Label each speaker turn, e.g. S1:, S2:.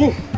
S1: bon.